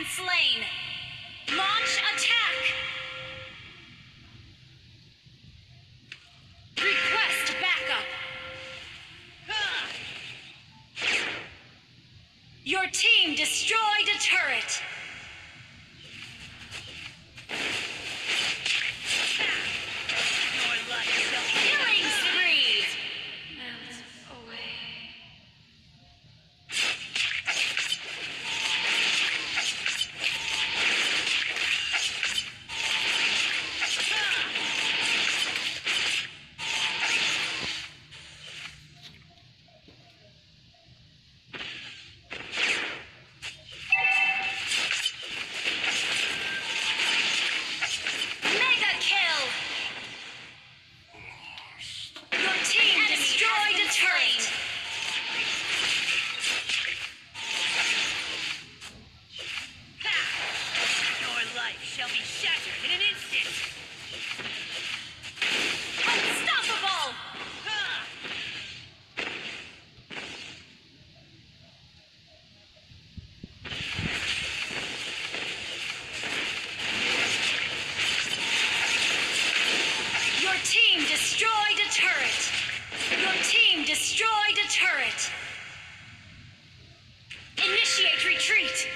been slain. Launch attack! destroyed a turret. Initiate retreat.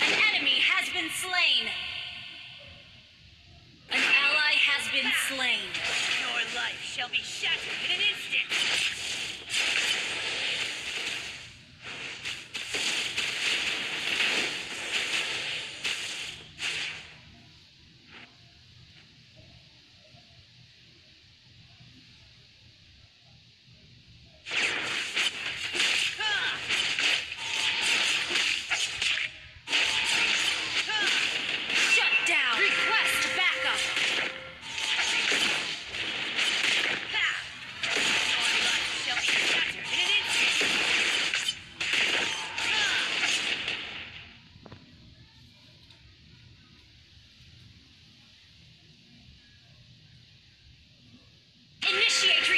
An enemy has been slain. An ally has been slain. Your life shall be shattered in an instant.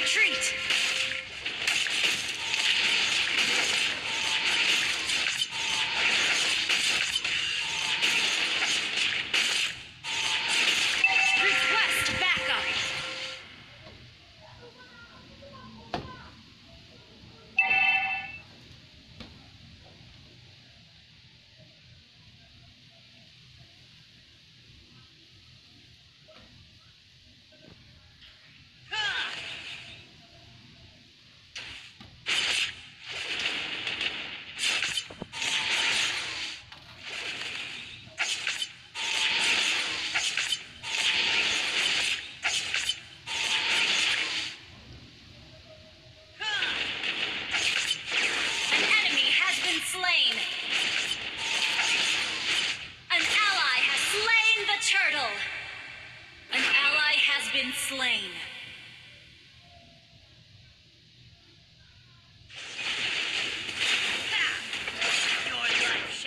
treat.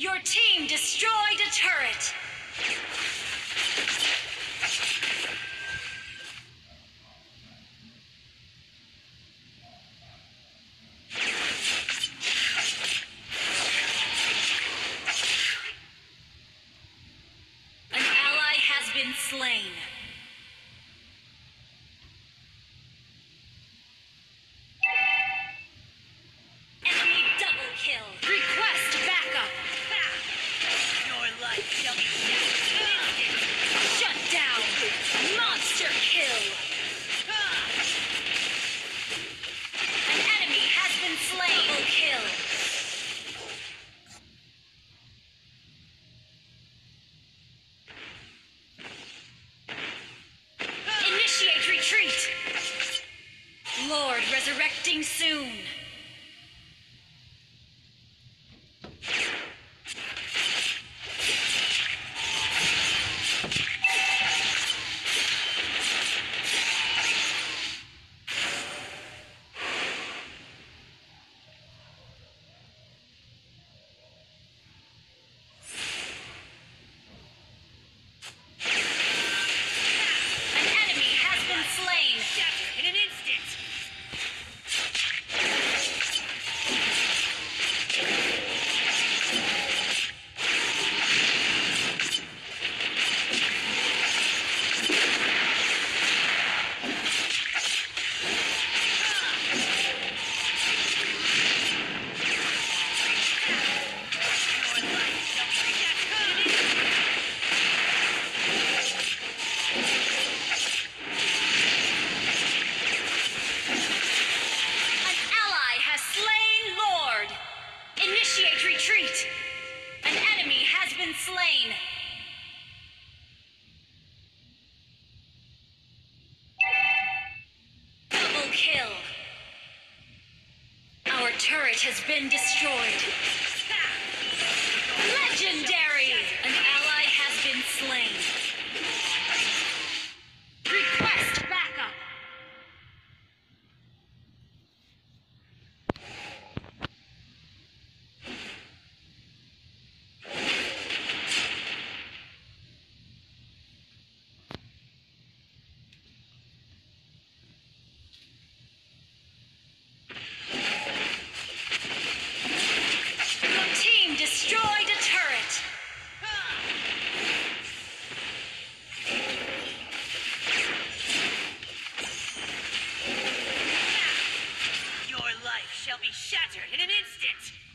Your team destroyed a turret. An ally has been slain. Kill. Our turret has been destroyed. Legendary! shall be shattered in an instant!